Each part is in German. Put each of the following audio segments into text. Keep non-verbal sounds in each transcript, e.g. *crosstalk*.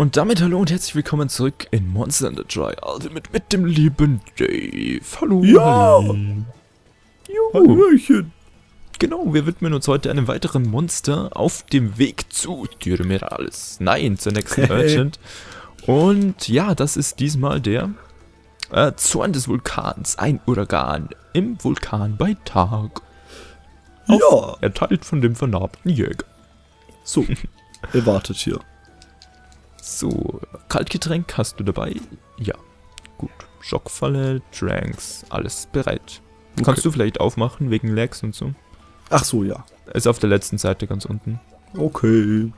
Und damit hallo und herzlich willkommen zurück in Monster Hunter Dry Ultimate mit dem lieben Dave. Hallo. Ja. Juhu. Hallöchen. Genau, wir widmen uns heute einem weiteren Monster auf dem Weg zu Tyrmeralis. Nein, zur nächsten *laughs* Urgent. Und ja, das ist diesmal der äh, Zorn des Vulkans. Ein Uragan im Vulkan bei Tag. Auf, Ja. Erteilt von dem vernarbten Jäger. So, *laughs* er wartet hier. So, Kaltgetränk hast du dabei? Ja. Gut. Schockfalle, Dranks, alles bereit. Kannst du vielleicht aufmachen wegen Lags und so? Ach so, ja. Ist auf der letzten Seite ganz unten. Okay.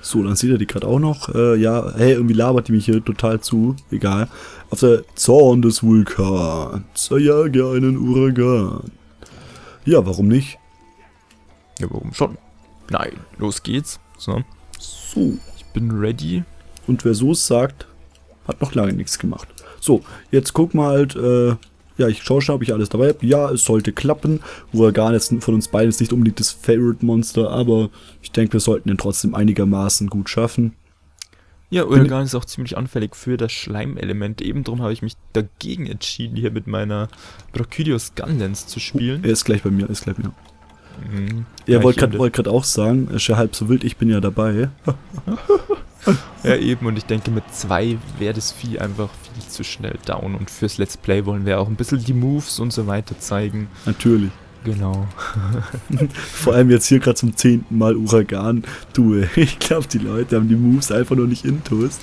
So, dann sieht er die gerade auch noch. Äh, ja, hey, irgendwie labert die mich hier total zu. Egal. Auf der Zorn des Vulkans. Erjage einen Uragan. Ja, warum nicht? Ja, warum schon? Nein, los geht's. So, So. ich bin ready. Und wer so sagt, hat noch lange nichts gemacht. So, jetzt guck mal halt, äh, ja, ich schaue schon, ob ich alles dabei habe. Ja, es sollte klappen. Uragan ist von uns beiden ist nicht unbedingt das Favorite Monster, aber ich denke, wir sollten ihn trotzdem einigermaßen gut schaffen. Ja, Uragan ist auch ziemlich anfällig für das Schleimelement. Eben drum habe ich mich dagegen entschieden, hier mit meiner Brachydios Gunlance zu spielen. Er ist gleich bei mir, ist gleich bei mir. Mhm. Ja, wollte gerade wollt auch sagen, ist ja halb so wild, ich bin ja dabei. *laughs* Ja, eben, und ich denke, mit zwei wäre das Vieh einfach viel zu schnell down. Und fürs Let's Play wollen wir auch ein bisschen die Moves und so weiter zeigen. Natürlich. Genau. *laughs* Vor allem jetzt hier gerade zum zehnten Mal Uragan. Du, *laughs* ich glaube, die Leute haben die Moves einfach noch nicht intus.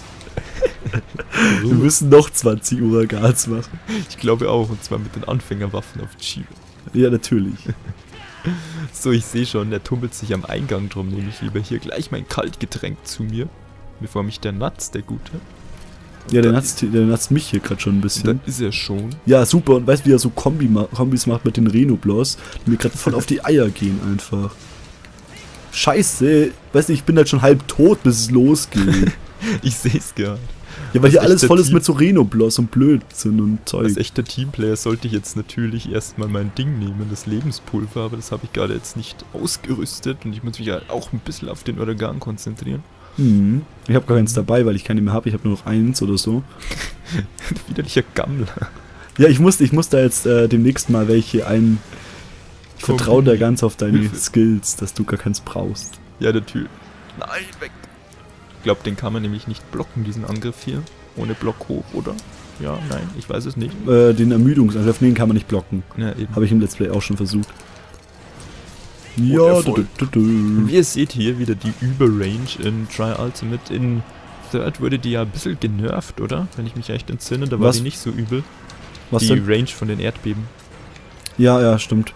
*laughs* Wir müssen noch 20 Uragans machen. Ich glaube auch, und zwar mit den Anfängerwaffen auf Chibi. Ja, natürlich. So, ich sehe schon, der tummelt sich am Eingang drum, nehme ich lieber hier gleich mein Kaltgetränk zu mir. Bevor mich der Nuts, der Gute. Und Ja, der da natzt, der natzt mich hier gerade schon ein ist- Da bisschen. ist er schon. Ja, super. Und weißt du, wie er so Kombi ma Kombis macht mit den Renoblos, die mir gerade voll auf die Eier gehen einfach. Scheiße. Weißt du, ich bin halt schon halb tot, bis es losgeht. *laughs* Ich sehe es gerade. Ja, weil hier Als alles echter voll ist Team- mit so Renoblos und Blödsinn und Als Zeug. echter Teamplayer sollte ich jetzt natürlich erstmal mein Ding nehmen, das Lebenspulver, aber das habe ich gerade jetzt nicht ausgerüstet und ich muss mich halt auch ein bisschen auf den Uragan konzentrieren. Hm. Ich habe gar keins dabei, weil ich keine mehr habe. Ich habe nur noch eins oder so. *laughs* Widerlicher Gammler. Ja, ich muss, ich muss da jetzt äh, demnächst mal welche ein. Ich vertraue da ganz auf deine Hilfe. Skills, dass du gar keins brauchst. Ja, der Typ. Nein, weg. Ich glaube, den kann man nämlich nicht blocken, diesen Angriff hier. Ohne Block hoch, oder? Ja, nein, ich weiß es nicht. Äh, den Ermüdungsangriff, den kann man nicht blocken. Ja, eben. Habe ich im Let's Play auch schon versucht. Ja, Erfolg. du, du, du, Wie ihr seht hier wieder die Überrange in Try Ultimate. In Third wurde die ja ein bisschen genervt, oder? Wenn ich mich recht entsinne, da war Was? die nicht so übel. Was die denn? Range von den Erdbeben. Ja, ja, stimmt.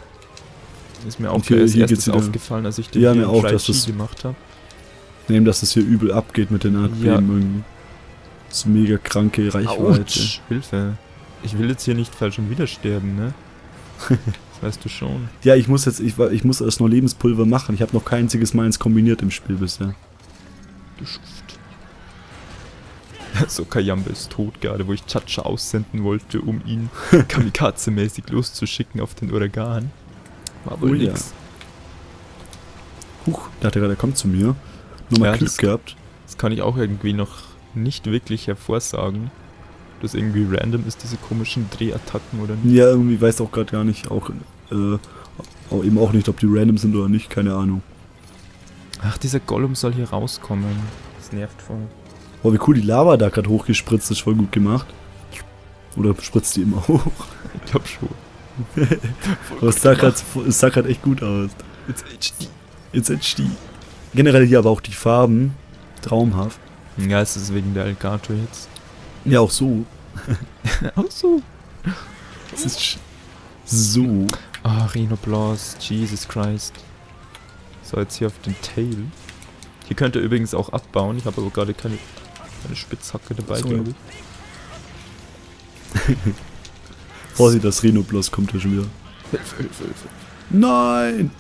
Ist mir auch hier- als hier erstes aufgefallen, als ich den Ja, mir auch, dass das- gemacht habe. Nehmen, dass es hier übel abgeht mit den Erdbeben Ja. irgendwie. Das ist mega kranke Reichweite. Autsch, Hilfe. Ich will jetzt hier nicht falsch schon wieder sterben, ne? *laughs* das weißt du schon. Ja, ich muss jetzt, ich, ich muss erst noch Lebenspulver machen. Ich habe noch kein einziges Mal eins kombiniert im Spiel bisher. Du Schuft. So, Kayambe ist tot gerade, wo ich Chacha aussenden wollte, um ihn *laughs* kamikaze-mäßig loszuschicken auf den Uragan. War wohl Oh ja. nix. Huch, dachte gerade, er kommt zu mir. Nur mal Ja, Glück das- gehabt. Das kann ich auch irgendwie noch nicht wirklich hervorsagen. Dass irgendwie random ist, diese komischen Drehattacken oder nicht. Ja, irgendwie weiß auch gerade gar nicht, auch, äh, auch eben auch nicht, ob die random sind oder nicht, keine Ahnung. Ach, dieser Gollum soll hier rauskommen. Das nervt voll. Oh, wie cool die Lava da gerade hochgespritzt ist, voll gut gemacht. Oder spritzt die immer hoch? Ich glaub schon. *laughs* Aber es sah gerade echt gut aus. Jetzt HD. Jetzt HD. Generell hier aber auch die Farben. Traumhaft. Ja, es ist wegen der Elgato jetzt. Ja, auch so. *laughs* Ach so. Es ist sch- so. Ah, Rhinoblast, Jesus Christ. So, jetzt hier auf den Tail. Hier könnt ihr übrigens auch abbauen. Ich habe aber gerade keine, keine Spitzhacke dabei, So. glaube ich. *laughs* Vorsicht, das Rhinoblos kommt hier schon wieder. Hilfe, Hilfe, Hilfe. Nein!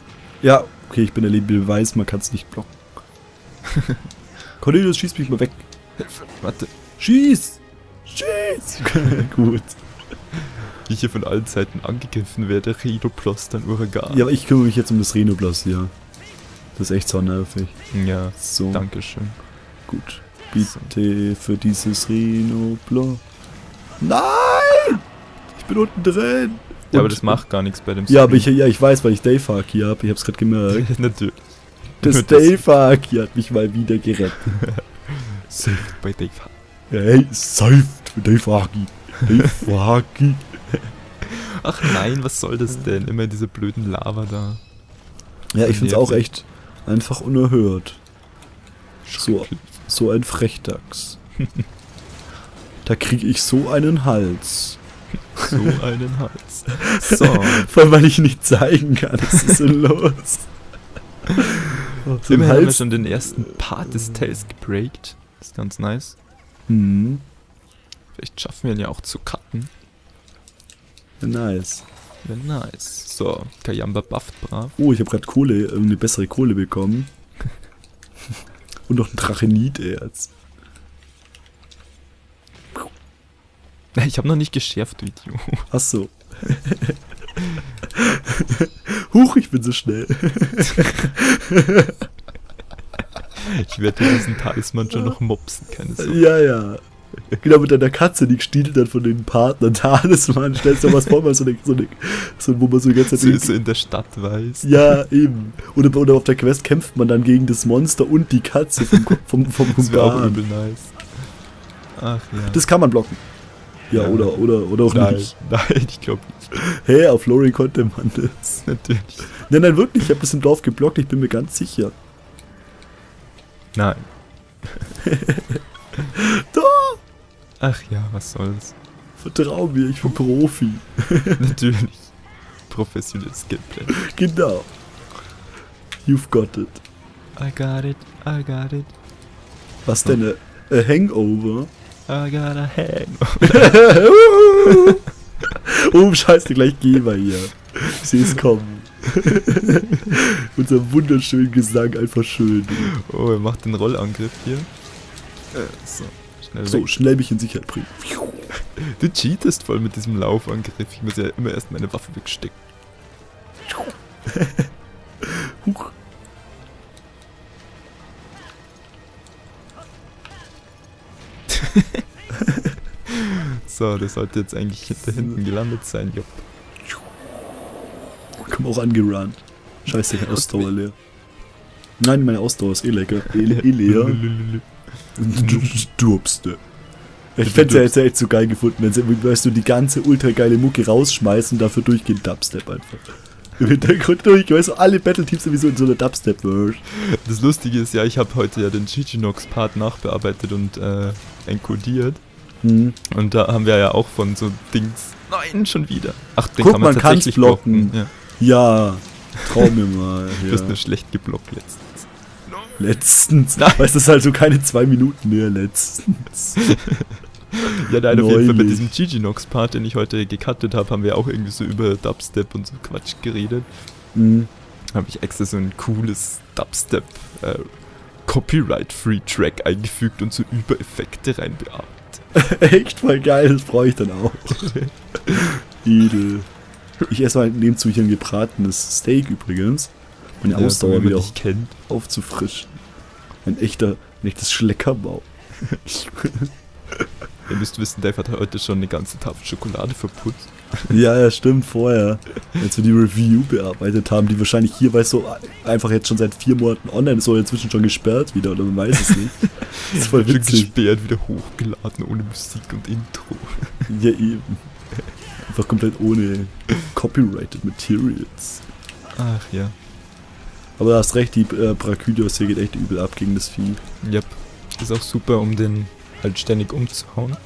Ja, okay, ich bin der lebende Beweis, man kann es nicht blocken. *laughs* Cornelius, schieß mich mal weg. Hilfe. Warte. Schieß! Schieß! *laughs* Gut. Wie ich hier von allen Seiten angegriffen werde. Rhinoblast, dann Uragan. Ja, aber ich kümmere mich jetzt um das Rhinoblos hier. Das ist echt so nervig. ja So, Dankeschön. gut. Bitte für dieses Rhino Blanc. Nein! Ich bin unten drin. Ja, aber das macht gar nichts bei dem Ja, aber ich, ja, ich weiß, weil ich Dave Haki habe. Ich hab's gerade gemerkt. *laughs* Natürlich. Das Dave Haki hat mich mal wieder gerettet. *laughs* Saved bei Dave. Hey, saved Dave Haki. Dave Haki. Ach nein, was soll das denn? Immer diese blöden Lava da. Ja, ich find's auch echt einfach unerhört. So, so ein Frechdachs. Da krieg ich so einen Hals. So einen Hals. *laughs* So. Vor allem, weil ich nicht zeigen kann. Was ist denn los? So Immerhin haben wir schon den ersten Part des Tales gebreakt. Das ist ganz nice. Hm, Vielleicht schaffen wir ihn ja auch zu cutten. nice. Wäre nice. So, Kayamba bufft brav. Oh, ich habe gerade Kohle, eine bessere Kohle bekommen. *laughs* Und noch ein Dracheniterz. Ich habe noch nicht geschärft, du Idiot. Ach so. *laughs* Huch, ich bin so schnell. *laughs* Ich werde diesen Talisman schon noch mopsen, keine Sorge. Ja, ja. Genau, mit deiner Katze, die stiehlt dann von den Partnern *laughs* Talisman. Stellst dir was vor, mal so eine, so eine, so, wo man so die ganze So Zeit... ist er in der Stadt weiß. Ja, eben. Oder, oder auf der Quest kämpft man dann gegen das Monster und die Katze vom, vom, vom Das wäre auch übel nice. Ach ja. Das kann man blocken. Ja, Ja. oder, oder, oder auch nein, nicht. nein, ich glaube nicht. Hä, auf Lori konnte man das. *laughs* Natürlich. Nein, nein, wirklich, ich habe das im Dorf geblockt, ich bin mir ganz sicher. Nein. *laughs* Da! Ach ja, was soll's. Vertrau mir, ich bin Profi. *laughs* Natürlich. *laughs* Professionelles Gameplay. Genau. You've got it. I got it, I got it, Was denn? A, a Hangover? I got a hang. oh, scheiße, gleich gehen wir hier. Sehe es kommen. *laughs* Unser wunderschönen Gesang einfach schön. Oh, er macht den Rollangriff hier. Äh, so, schnell So, schnell mich in Sicherheit bringen. Du cheatest voll mit diesem Laufangriff. Ich muss ja immer erst meine Waffe wegstecken. *laughs* Huch. *laughs* So, der sollte jetzt eigentlich da hinten gelandet sein. Jupp. Komm auch angerannt. Scheiße, keine Ausdauer leer. Nein, meine Ausdauer ist eh lecker. Eh, eh leer. Du Durbste. Ich fände es ja echt so geil gefunden, wenn sie, weißt du, die ganze ultra geile Mucke rausschmeißen und dafür durchgehend Dubstep einfach. Im Hintergrund durch, weißt du, alle Battle-Teams sowieso in so einer Dubstep-Version. Das Lustige ist ja, ich habe heute ja den Chichinox-Part nachbearbeitet und äh, encodiert. Hm. Und da haben wir ja auch von so Dings. Nein, schon wieder. Ach, den Guck, kann man, man tatsächlich blocken. blocken. Ja. Ja, trau mir mal. *laughs* Du hast Ja. nur schlecht geblockt letztens. Letztens. Nein. Weißt du, das ist halt so keine zwei Minuten mehr letztens. *laughs* Ja, nein, auf jeden Fall bei Neulich. diesem Giginox-Part, den ich heute gecuttet habe, haben wir auch irgendwie so über Dubstep und so Quatsch geredet. Hm. habe ich extra so ein cooles Dubstep äh, Copyright-Free-Track eingefügt und so Übereffekte reinbearbeitet. *laughs* Echt mal geil, das brauche ich dann auch. Edel. Ich esse mal nebenzu hier ein gebratenes Steak übrigens. Meine Ja, Ausdauer wieder auf, kennt. aufzufrischen. Ein echter, ein echtes Schleckerbau. *laughs* Ihr müsst wissen, Dave hat heute schon eine ganze Tafel Schokolade verputzt. *laughs* ja, ja, stimmt, vorher. Als wir die Review bearbeitet haben, die wahrscheinlich hier, weißt du, einfach jetzt schon seit vier Monaten online ist oder inzwischen schon gesperrt wieder, oder man weiß es nicht. *laughs* Das ist voll Schon witzig. gesperrt, wieder hochgeladen, ohne Musik und Intro. Ja, eben. Einfach komplett ohne copyrighted Materials. Ach ja. Aber du hast recht, die äh, Brakydios hier geht echt übel ab gegen das Vieh. Yep. Ist auch super, um den halt ständig umzuhauen.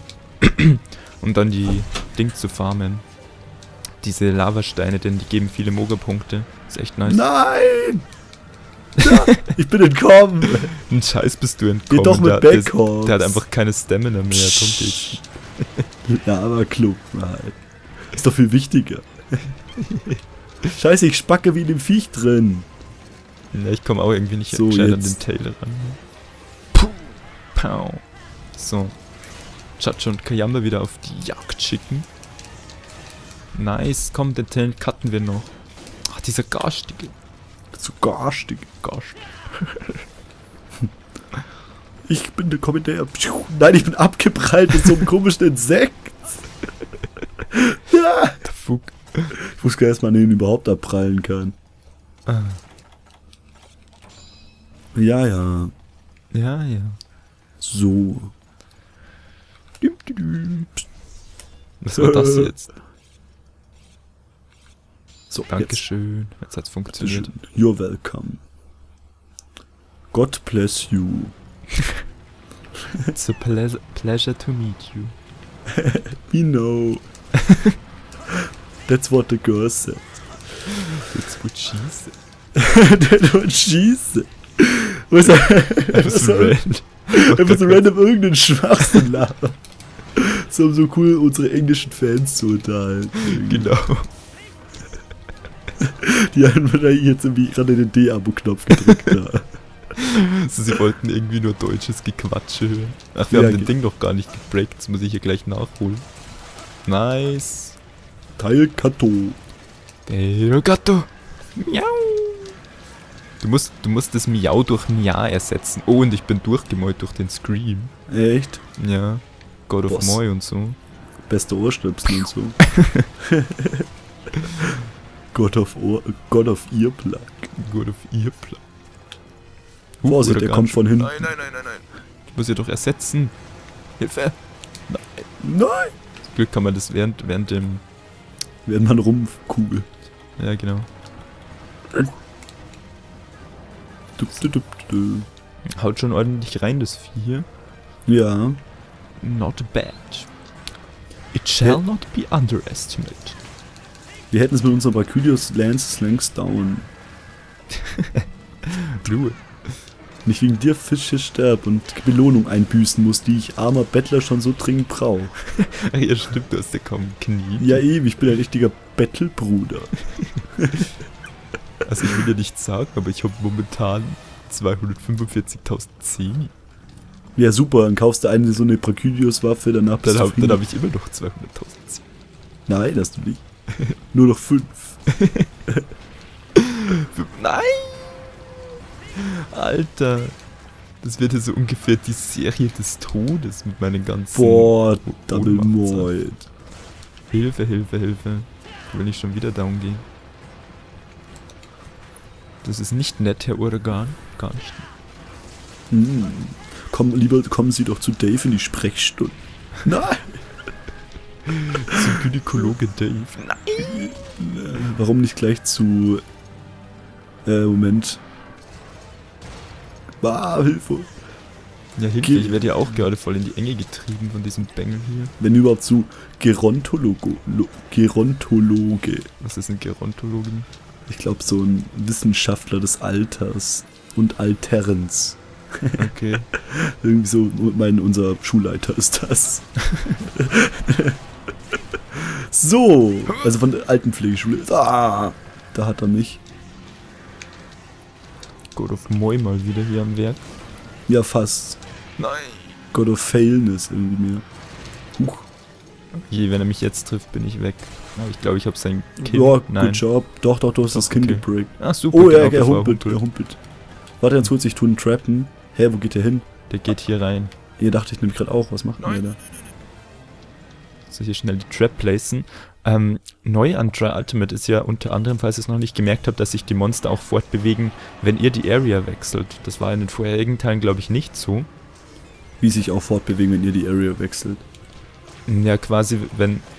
*clears throat* um dann die Ding zu farmen. Diese Lavasteine, denn die geben viele Moga-Punkte. Ist echt nice. Nein! *laughs* Ja, ich bin entkommen! *laughs* Ein Scheiß bist du entkommen. Geh doch mit der, der, ist- Backhops. der hat einfach keine Stamina mehr. Drum geht's. Ja, aber klug halt. Ist doch viel wichtiger. *laughs* Scheiße, ich spacke wie in dem Viech drin. Ja, ich komme auch irgendwie nicht So, gescheit an den jetzt. Tail ran. Puh. Pow. So. Chacho und Kayamba wieder auf die Jagd schicken. Nice, komm, den Tail cutten wir noch. Ach, dieser garstige. So garstig. Garst. *laughs* Ich bin der Kommandeur. Nein, ich bin abgeprallt mit so einem komischen Insekt. ja. Der Fug. Dass man den überhaupt abprallen kann. Ah. Ja, ja. Ja, ja. So. Was war das jetzt? So, Dankeschön. Jetzt hat's funktioniert. Jetzt. You're welcome. God bless you. It's a pleas- pleasure to meet you. *laughs* We know. *laughs* That's what the girl said. It's what she said. *laughs* That's what she said. Was einfach so, random. *laughs* einfach so random irgendeinen Schwachsinn labern. So um so cool unsere englischen Fans zu unterhalten. Genau. Die haben wahrscheinlich jetzt irgendwie gerade den D-Abo-Knopf gedrückt da. Also *laughs* sie wollten irgendwie nur deutsches Gequatsche hören. Ach, wir Ja, haben ge- den Ding noch gar nicht gebreakt. Das muss ich hier gleich nachholen. Nice. Teil Kato. Der Gatto. Miau. Du musst, du musst das Miau durch Mia ersetzen. Oh, und ich bin durchgemalt durch den Scream. Echt? Ja. God of. Moi und so. Beste Ohrstöpsel und so. *laughs* God of Ohr, God of Earplug. God of Earplug. Vorsicht, oder der kommt von hinten. Nein, nein, nein, nein, nein. Ich muss ja doch ersetzen. Hilfe. Nein! Zum Glück kann man das während, während dem... Wenn man rumkugelt. Ja, genau. Dup, dup, dup, dup. Haut schon ordentlich rein, das Vieh hier. Ja. Not bad. It shall not be underestimated. Wir hätten es mit unserem Brachydios Lances längst down. *laughs* Nicht wegen dir Fische sterb und Belohnung einbüßen muss, die ich armer Bettler schon so dringend brauche. *laughs* Ja, stimmt, du hast ja kaum Knie. Ja eben, ich bin ein richtiger Bettelbruder. Also ich will dir nichts sagen, aber ich habe momentan 245.000 Zehni. Ja super, dann kaufst du eine so eine Brachydios Waffe, danach Dann bist du habe Frieden. hab ich immer noch 200.000 Zehni. Nein, hast du nicht. Nur noch fünf. *laughs* *laughs* Nein! Alter. Das wird ja so ungefähr die Serie des Todes mit meinen ganzen... Boah, Double. Moid. Hilfe, Hilfe, Hilfe. Will ich schon wieder down gehen. Das ist nicht nett, Herr Urgan. Gar nicht. Hm. Komm, lieber kommen Sie doch zu Dave in die Sprechstunde. Nein! *laughs* Zum Gynäkologe Dave. Nein! Warum nicht gleich zu. Äh, Moment. Ah, Hilfe. Ja, Hilfe, Ge- ich werde ja auch gerade voll in die Enge getrieben von diesem Bengel hier. Wenn überhaupt zu Gerontologo, Lo, Gerontologe. Was ist ein Gerontologin? Ich glaube, so ein Wissenschaftler des Alters und Alterns. Okay. *laughs* Irgendwie so, mein, unser Schulleiter ist das. *laughs* so, also von der Altenpflegeschule. Ah, da hat er mich. God of Moi mal wieder hier am Werk. Ja, fast. Nein! God of Failness irgendwie mehr. Huch. Je, wenn er mich jetzt trifft, bin ich weg. Aber ich glaube, ich habe sein Kinn. Ja, Nein. good job. Doch, doch, du hast Doch, das Kind okay. gebrickt. Ah, super. Oh ja, genau, er humpelt, er humpelt. Warte ganz kurz, ich tue einen Trappen. Hä, wo geht der hin? Der geht hier rein. Hier dachte ich nämlich gerade auch, was macht denn der da? So, hier schnell die Trap placen. Ähm, neu an Dry Ultimate ist ja unter anderem, falls ihr es noch nicht gemerkt habt, dass sich die Monster auch fortbewegen, wenn ihr die Area wechselt. Das war in den vorherigen Teilen, glaube ich, nicht so. Wie sich auch fortbewegen, wenn ihr die Area wechselt. Ja, quasi, wenn. *laughs*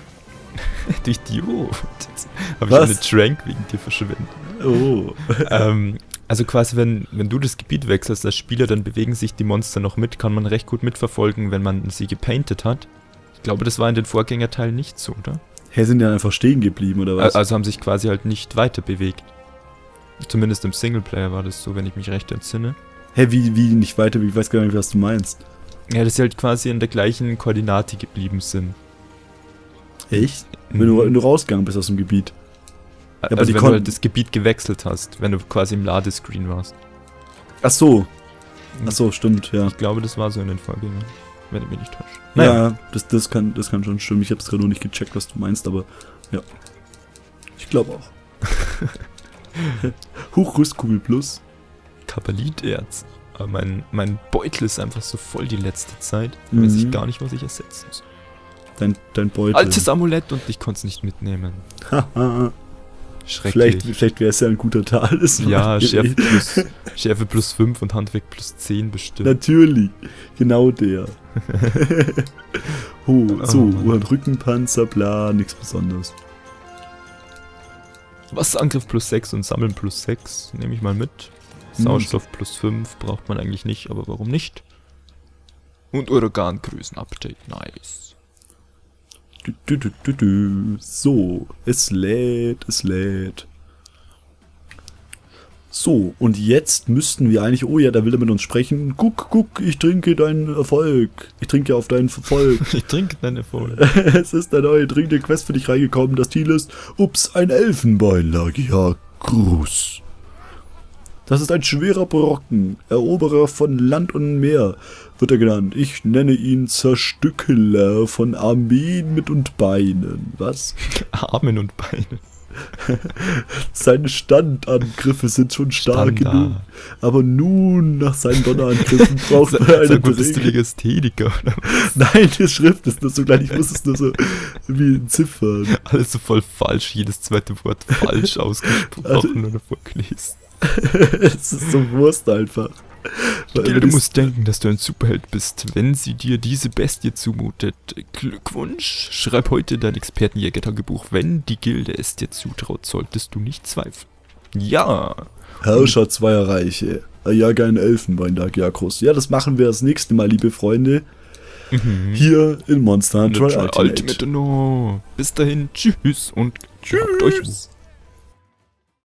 Oh, *laughs* jetzt habe ich eine Trank wegen dir verschwendet. Oh. *laughs* ähm, also quasi, wenn, wenn du das Gebiet wechselst als Spieler, dann bewegen sich die Monster noch mit, kann man recht gut mitverfolgen, wenn man sie gepainted hat. Ich glaube, das war in den Vorgängerteilen nicht so, oder? Hä, sind die dann einfach stehen geblieben, oder was? Also haben sich quasi halt nicht weiter bewegt. Zumindest im Singleplayer war das so, wenn ich mich recht entsinne. Hä, wie, wie nicht weiter? Ich weiß gar nicht, was du meinst. Ja, dass sie halt quasi in der gleichen Koordinate geblieben sind. Echt? Wenn, du, Mhm. wenn du rausgegangen bist aus dem Gebiet. aber also die wenn du halt das Gebiet gewechselt hast, wenn du quasi im Ladescreen warst. Ach so. Ach so, stimmt, ja. Ich glaube, das war so in den Vorgängern, wenn ich mich nicht täusche. Ja, das, das, kann, das kann schon stimmen. Ich habe es gerade noch nicht gecheckt, was du meinst, aber ja. Ich glaube auch. *laughs* Huch, Rüstkugel Plus. Kabaliterz. Aber mein, mein Beutel ist einfach so voll die letzte Zeit. Weiß ich Mhm. gar nicht, was ich ersetzen soll. Dein, dein Beutel. Altes Amulett und ich konnte es nicht mitnehmen. Haha. *laughs* Schrecklich. vielleicht vielleicht wäre es ja ein guter Talisman. ja, Schärfe plus, Schärfe plus 5 und Handwerk plus 10 bestimmt. Natürlich. Genau der. *laughs* oh, so, Oh, Rückenpanzer, bla, nichts Besonderes. Wasserangriff plus 6 und Sammeln plus 6. Nehme ich mal mit. Hm. Sauerstoff plus 5 braucht man eigentlich nicht, aber warum nicht? Und Uragangrößen-Update, nice. Du, du, du. So, es lädt, es lädt. So, und jetzt müssten wir eigentlich, oh ja, da will er mit uns sprechen. Guck, guck, ich trinke deinen Erfolg. Ich trinke auf deinen Erfolg. *laughs* Ich trinke deine Voll. *laughs* es ist eine neue dringende Quest für dich reingekommen. Das Ziel ist, ups, ein Elfenbeinlag. Ja, Gruß. Das ist ein schwerer Brocken. Eroberer von Land und Meer wird er genannt. Ich nenne ihn Zerstückeler von Armeen mit und Beinen. Was? *laughs* Armen und Beine. *laughs* Seine Standangriffe sind schon stark Standard. genug. Aber nun, nach seinen Donnerangriffen, *laughs* braucht man eine Sag mal, bist du Legastheniker *laughs* Nein, die Schrift ist nur so klein. Ich muss es nur so wie in Ziffern. Alles so voll falsch, jedes zweite Wort falsch ausgesprochen oder vorgelesen. es ist so Wurst einfach. Weil Gilde das- muss denken, dass du ein Superheld bist, wenn sie dir diese Bestie zumutet. Glückwunsch! Schreib heute dein Expertenjäger-Tagebuch. Wenn die Gilde es dir zutraut, solltest du nicht zweifeln. Ja! Herrscher zweier Reiche. Jage ein Elfenbeindag, Jakros. Ja, das machen wir das nächste Mal, liebe Freunde. Mhm. Hier in Monster Hunter Ultimate. Ultimate. No. Bis dahin, tschüss und habt euch. Tschüss.